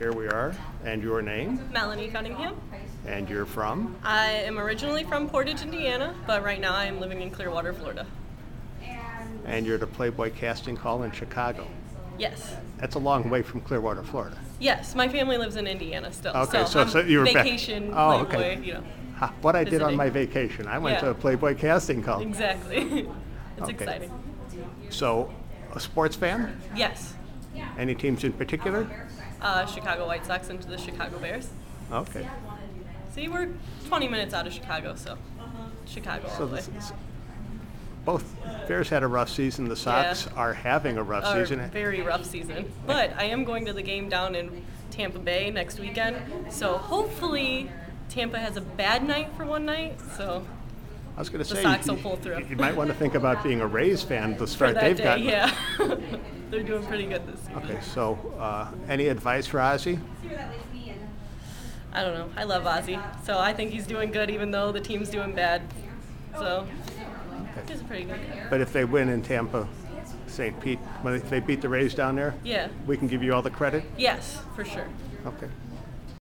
Here we are. And your name? Melanie Cunningham. And you're from? I am originally from Portage, Indiana, but right now I am living in Clearwater, Florida. And you're the Playboy casting call in Chicago. Yes. That's a long way from Clearwater, Florida. Yes, my family lives in Indiana still. Okay, so, I'm so you were back- vacation, Oh, Playboy, okay. you know. Ha, What I did on my vacation, I went Yeah. to a Playboy casting call. Exactly. it's Okay. exciting. So, a sports fan? Yes. Any teams in particular? Uh, Chicago White Sox into the Chicago Bears. Okay. See, we're 20 minutes out of Chicago, so Chicago all So the way. is, both Bears had a rough season. The Sox Yeah. are having a rough A season. very rough season. But I am going to the game down in Tampa Bay next weekend, so hopefully Tampa has a bad night for one night. So I was going to say, Sox will you- pull through. You might want to think about being a Rays fan the start that they've day, got. yeah, they're doing pretty good this season. Okay, so uh, any advice for Ozzie? I don't know. I love Ozzie, so I think he's doing good, even though the team's doing bad. So he's a pretty good. But if they win in Tampa, St. Pete, when if they beat the Rays down there, Yeah. we can give you all the credit. Yes, for sure. Okay.